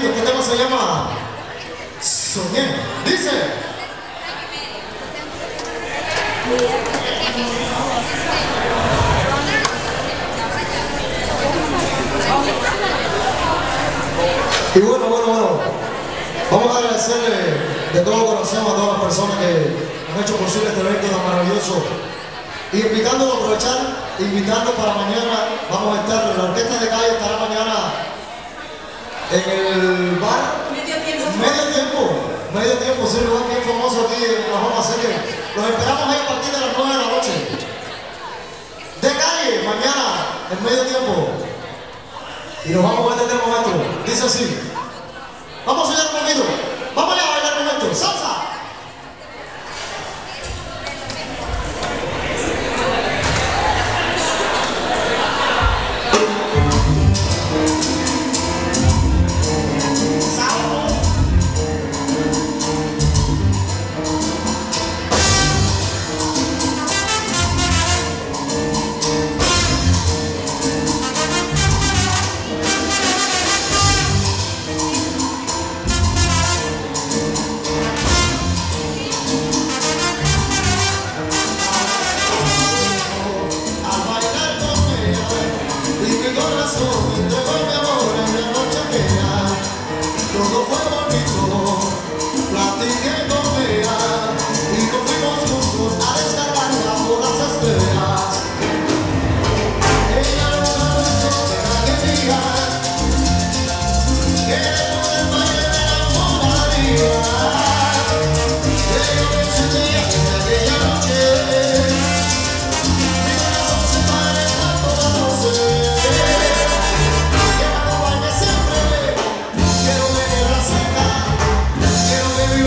poquito. Este tema se llama Soñé. Dice. Y bueno, bueno, bueno, vamos a agradecerle de todo corazón a todas las personas que han hecho posible este evento tan maravilloso. Y invitándolo a aprovechar, invitando para mañana, vamos a estar, la orquesta de calle estará mañana en el bar Medio tiempo. Medio tiempo, medio tiempo, sí, un lugar bien famoso aquí en Oklahoma, así que los esperamos ahí a partir de las 9 de la noche. De calle, mañana, en medio tiempo. Y nos vamos a desde el momento. Dice así. Vamos a soñar un poquito. todo fue bonito, platiqué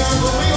Halloween.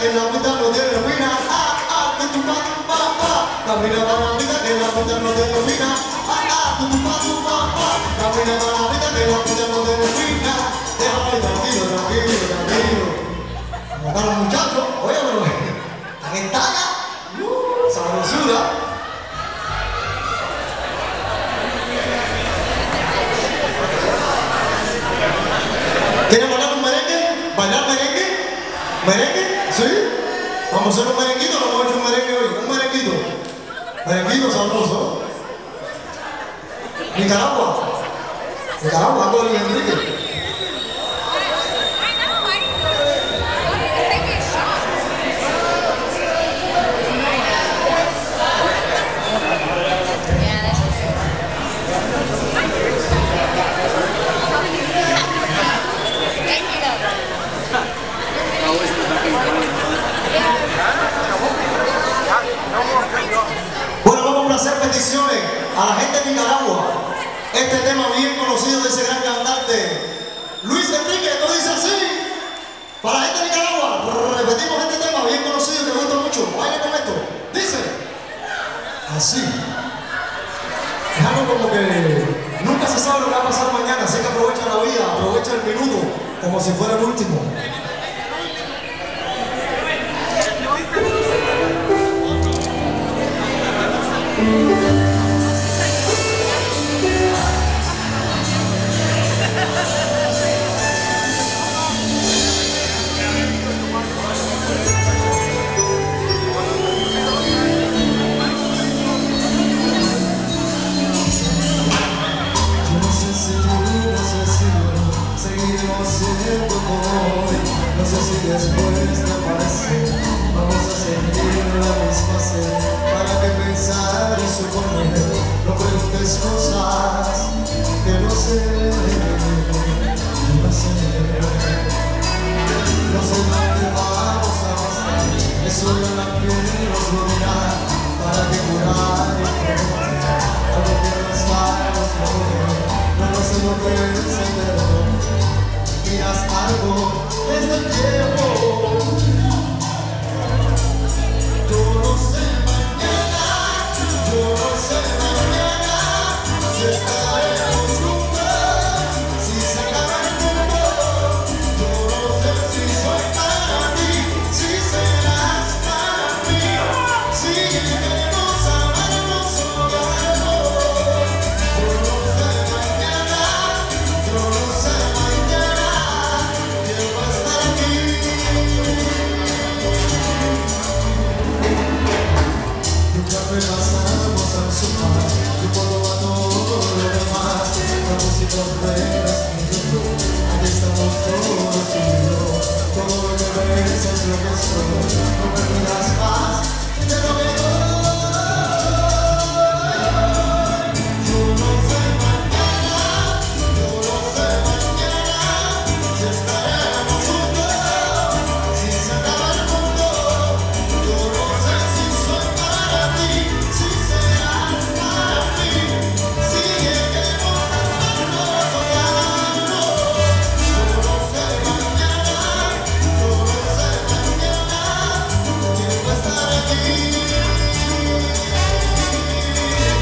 que la vida no te arruina. Ah, ah, que tu pa, tu pa, pa. Camina para la vida, que la vida no te domina. Ah, ah, que tu pa, tu pa, pa. Camina para la vida, que la vida no te domina. Déjame tranquilo, tranquilo, tranquilo. Como para los muchachos, oye, pero, están vamos a hacer un merenguito, no hemos hecho un merengue hoy, un merenguito. Merenguito sabroso. Nicaragua. Nicaragua, con el Enrique. a la gente de Nicaragua este tema bien conocido de ese gran cantante Luis Enrique, no dice así. Para la gente de Nicaragua, repetimos este tema bien conocido que gusta mucho. Baile con esto. Dice así. Es algo como que nunca se sabe lo que va a pasar mañana, así que aprovecha la vida, aprovecha el minuto como si fuera el último. There's the